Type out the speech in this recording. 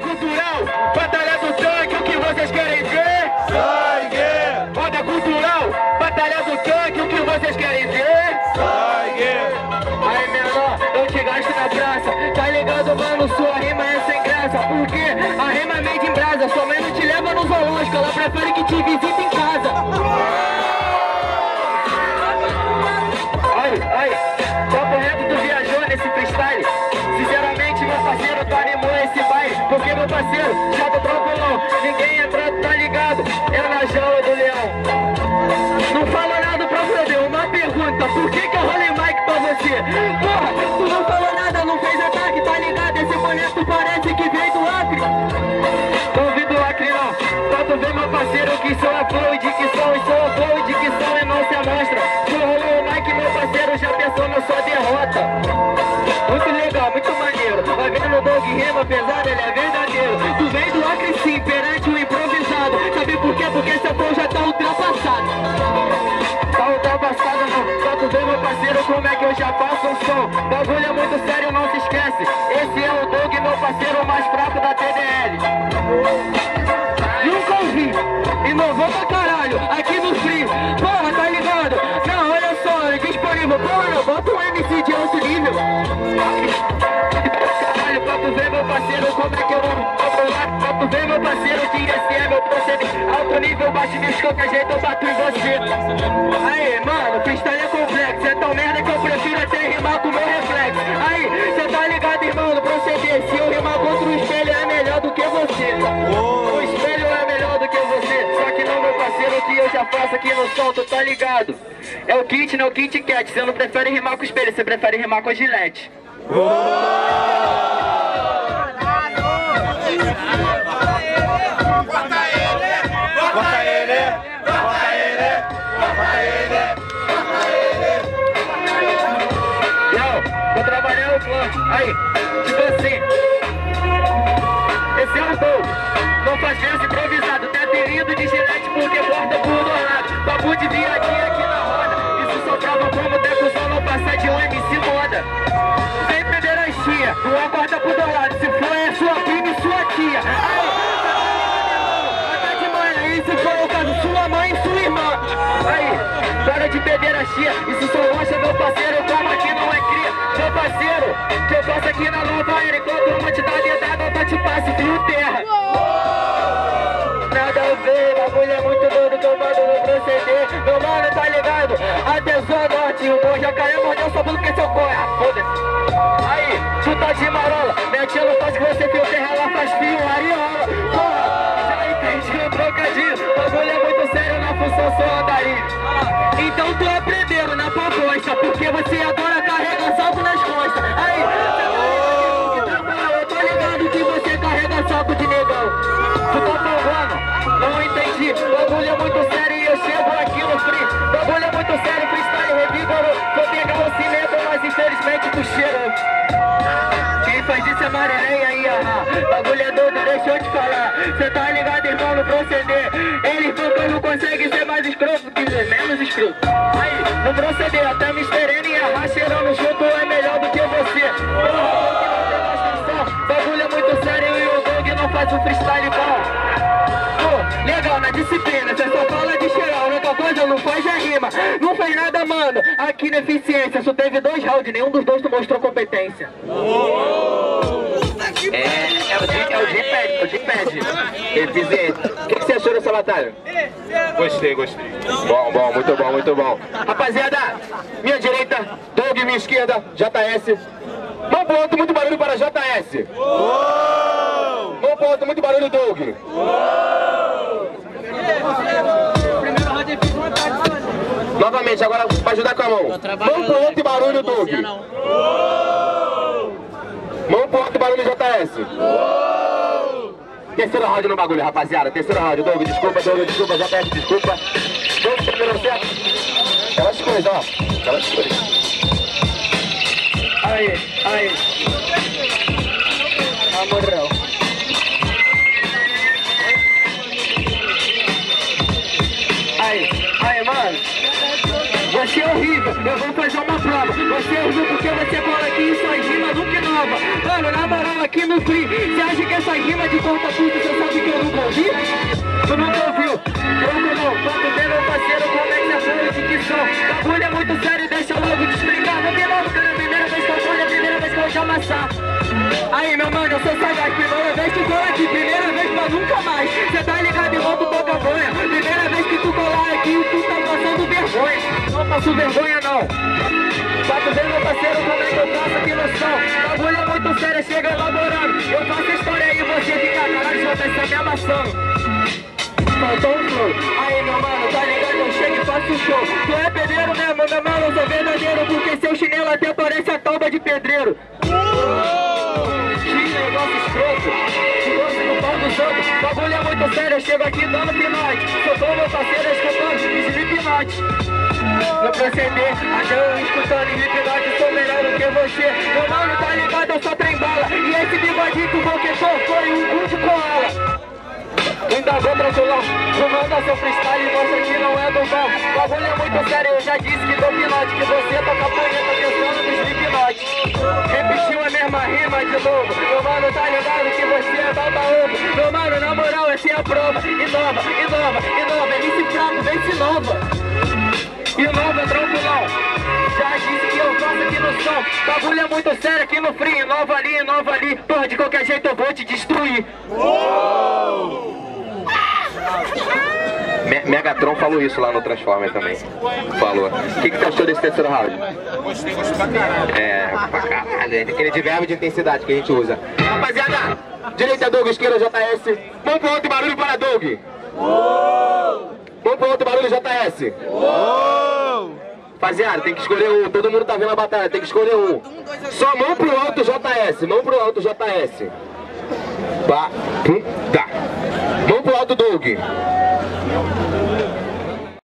cultural, batalha do tanque, o que vocês querem ver? Sangue! Roda cultural, batalha do tanque, o que vocês querem ver? Sangue! Aí menor, eu te gasto na praça Tá ligado, mano? Sua rima é sem graça Porque a rima é made in brasa Sua mãe não te leva no zoológico Ela prefere que te visite Porra, tu não falou nada, não fez ataque, tá ligado? Esse boneco parece que veio do Acre. Duvido do Acre não. Pra tu ver meu parceiro que sou a flow que sou E sou a flow que sou e não se amostra Tu rolou o mic, meu parceiro, já pensou na sua derrota. Muito legal, muito maneiro. Vai vendo no dog rima pesado, ele é verdadeiro. Tu eu já faço um som Bagulho é muito sério, não se esquece. Esse é o Doug, meu parceiro mais fraco da TDL Nunca ouvi, inovou pra caralho Aqui no Free, porra, tá ligado? Não, olha só, é disponível. Porra, bota um MC de alto nível. Caralho, pra tu ver meu parceiro como é que eu amo. Pra tu ver meu parceiro nível, baixo de qualquer jeito eu bato em você. Aí, mano, freestyle é complexo É tão merda que eu prefiro até rimar com meu reflexo. Aí, cê tá ligado, irmão, no proceder. Se eu rimar contra o espelho é melhor do que você. O espelho é melhor do que você. Só que não, meu parceiro, o que eu já faço aqui no som, tu tá ligado? É o kit, não o Kit Kat Você não prefere rimar com o espelho, você prefere rimar com a gilete. Bota Vezes improvisado. Teto de gilete porque porta por do lado. Papo de viadinha aqui na roda. Isso só prova como decusão não passa de um MC moda. Jacaré mordeu só porque seu. Ah, foda-se. Aí, tu tá de marola, mete não faz que você fio Faz é Marileia aí, aham. Bagulho é doido, deixa eu te falar. Cê tá ligado, irmão, no proceder. Ele falou não consegue ser mais escroto que menos escroto. Aí, no proceder, até Mr. N e a Ra cheirando junto é melhor do que você. Bagulho é muito sério e o Dog não faz um freestyle bom. Pô, legal, na disciplina, cê só fala de cheirar, a única coisa não faz é rima. Não fez nada, mano. Aqui na eficiência, só teve dois rounds, nenhum dos dois tu mostrou competência. É, é o G, é o G pede, o G pede. Eficiência. O que, que você achou dessa batalha? Gostei, gostei. Bom, bom, muito bom, muito bom. Rapaziada, minha direita, Doug, minha esquerda, JS. Mão pro alto, muito barulho para JS. Mão pro alto, muito barulho, Doug. Novamente, agora pra ajudar com a mão. Mão pro alto e barulho, Doug. Mão pro alto e barulho, JS. Terceiro round no bagulho, rapaziada. Terceiro round. Doug, desculpa, Doug, desculpa, JS, desculpa. Doug, você virou certo? Aquelas coisas, ó. Aquelas coisas. Eu vou fazer uma prova. Você é horrível porque você cola aqui em suas rimas que nova. Mano, na moral, aqui no free. Você acha que essa rima de corta-curta você sabe que eu nunca ouvi? Tu nunca ouviu? Pronto não, quando vê meu parceiro, como é que é folha de que som? Bagulho é muito sério, deixa eu logo te explicar. Não tem logo, cara, primeira vez que eu folho, é a primeira vez que eu te amassar. Aí, meu mano, eu sou sagaz, primeira vez que cola aqui, primeira vez pra nunca mais. Cê tá ligado, irmão, tu toca banha. Primeira vez que tu colar aqui, tu tá passando vergonha. Não passo vergonha, Pra tu ver, meu parceiro, como é que eu faço aqui no som. Bagulho é muito sério, chega elaborando. Eu faço a história aí, você fica, caralho, já tá me amassando. Faltou um flow. Aí, meu mano, tá ligado? Eu chego e faço show. Tu é pedreiro mesmo, meu mano, eu sou verdadeiro. Porque seu chinelo até parece a tauba de pedreiro. Santo. Bagulho é muito sério, eu chego aqui dando pinote. Sou bom, meu parceiro, escutando Slipknot. No proceder, eu escutando Slipknot, sou melhor do que você. Meu mano, tá ligado? Eu só trem bala. E esse bigodinho que o boquetou foi um cu de koala. Ainda vou tranquilão, comanda seu freestyle, mostra que não é do bom Bagulho é muito sério, eu já disse que dou pinote Que você toca punheta pensando no Slipknot Repetiu a mesma rima de novo Meu mano tá ligado que você é baba ovo Meu mano, na moral, essa é a prova Inova, inova, inova, MC fraco, vem se nova Inova, tranquilão já disse que eu faço aqui no som Bagulho é muito sério aqui no free Inova ali, inova ali Porra, de qualquer jeito eu vou te destruir Me Megatron falou isso lá no Transformer também. Falou. O que, que tu achou desse terceiro round? Gostei, gostei pra caralho. É, pra caralho. Aquele de verbo de intensidade que a gente usa. Rapaziada, direita Doug, esquerda JS. Vamos pro outro barulho para Doug. Vamos pro outro barulho JS. Rapaziada, tem que escolher um. Todo mundo tá vendo a batalha, tem que escolher um. Só mão pro alto JS, mão pro alto JS. Pá, pum, tá. Mão pro alto Doug.